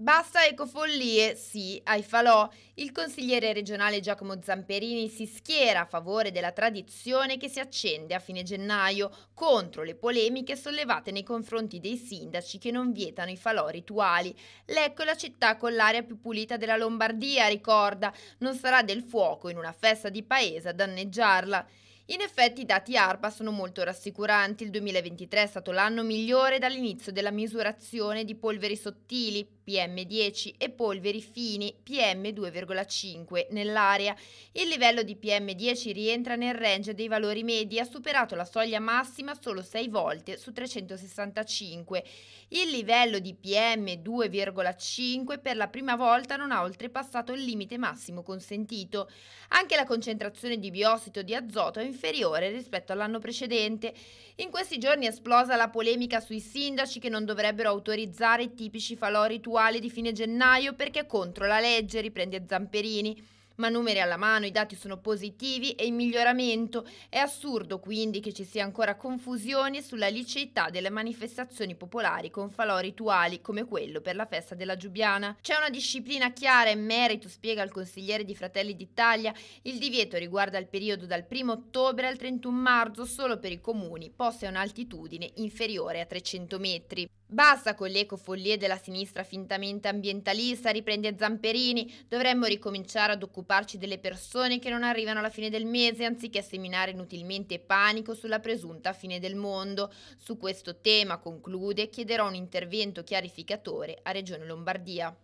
Basta ecofollie, sì ai falò. Il consigliere regionale Giacomo Zamperini si schiera a favore della tradizione che si accende a fine gennaio contro le polemiche sollevate nei confronti dei sindaci che non vietano i falò rituali. Lecco la città con l'aria più pulita della Lombardia, ricorda, non sarà del fuoco in una festa di paese a danneggiarla. In effetti i dati ARPA sono molto rassicuranti. Il 2023 è stato l'anno migliore dall'inizio della misurazione di polveri sottili, PM10 e polveri fini PM2,5 nell'aria. Il livello di PM10 rientra nel range dei valori medi, ha superato la soglia massima solo 6 volte su 365. Il livello di PM2,5 per la prima volta non ha oltrepassato il limite massimo consentito. Anche la concentrazione di biossido di azoto è inferiore rispetto all'anno precedente. In questi giorni è esplosa la polemica sui sindaci che non dovrebbero autorizzare i tipici falò rituali di fine gennaio perché contro la legge, riprende Zamperini ma numeri alla mano, i dati sono positivi e in miglioramento. È assurdo quindi che ci sia ancora confusione sulla liceità delle manifestazioni popolari con falò rituali come quello per la festa della Giubiana. C'è una disciplina chiara in merito, spiega il consigliere di Fratelli d'Italia. Il divieto riguarda il periodo dal 1 ottobre al 31 marzo solo per i comuni posti a un'altitudine inferiore a 300 metri. Basta con le ecofollie della sinistra fintamente ambientalista, riprende Zamperini. Dovremmo ricominciare ad occuparci delle persone che non arrivano alla fine del mese, anziché seminare inutilmente panico sulla presunta fine del mondo. Su questo tema, conclude, chiederò un intervento chiarificatore a Regione Lombardia.